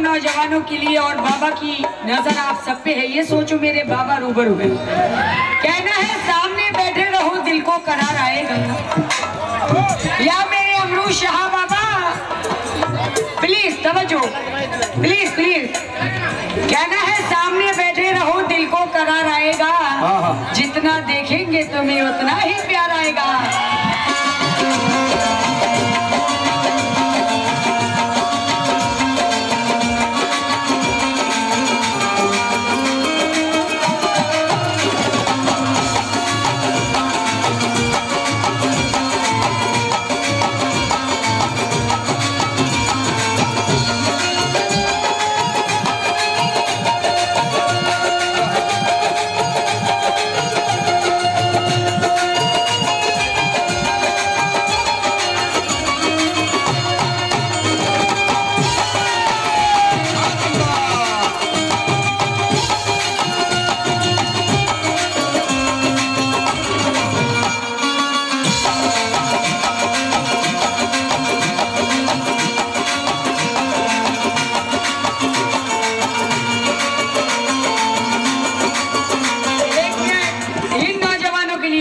नौजवानों के लिए और बाबा की नज़र आप सब पे है। ये सोचो मेरे बाबा रूबरू है। कहना है सामने बैठे रहो दिल को करार आएगा। या मेरे अमरू शाह बाबा प्लीज़ तवज्जो प्लीज़ प्लीज़ कहना है सामने बैठे रहो दिल को करार आएगा। जितना देखेंगे तुम्हें उतना ही प्यार आएगा।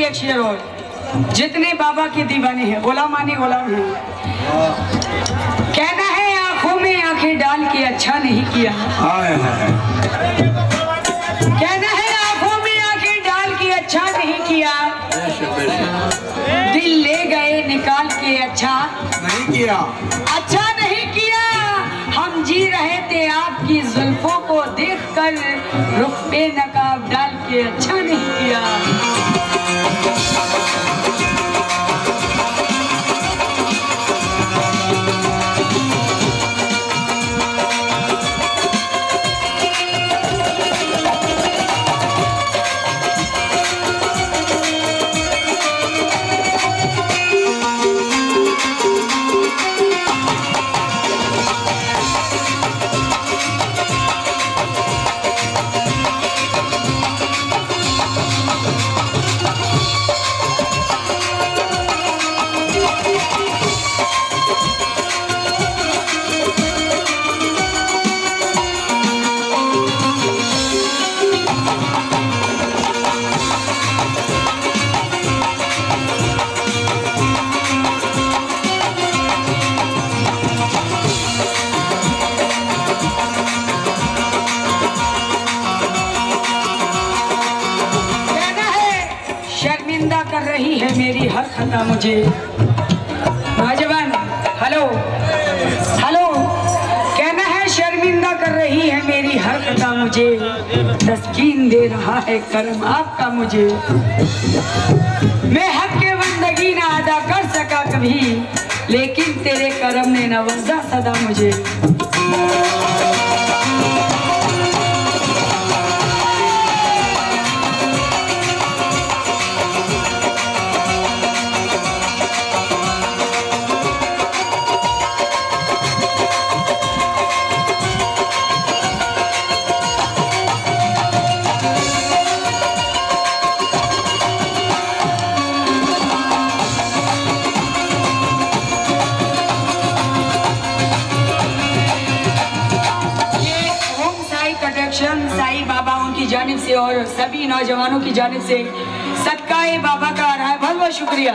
एक शेर और जितने बाबा की दीवानी हैं गुलाम आने गुलाम हैं। कहना है आँखों में आँखें डाल के अच्छा नहीं किया। कहना है आँखों में आँखें डाल के अच्छा नहीं किया। दिल ले गए निकाल के अच्छा। नहीं किया। अच्छा नहीं किया। हम जी रहे थे आपकी जुल्फों को देखकर रुख पे नकाब डाल के अच्छा नहीं किया। Thank you. हर खता मुझे। नौजवान, हेलो। हेलो। कहना है, शर्मिंदा कर रही है मेरी हर खता मुझे। तस्कीन दे रहा है कर्म आपका मुझे। मैं हक के बंदगी ना अदा कर सका कभी, लेकिन तेरे कर्म ने नवाजा सदा मुझे। जानब से और सभी नौजवानों की जानब से सदका बाबा का आ रहा है बहुत बहुत शुक्रिया।